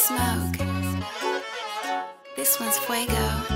smoke. This one's fuego.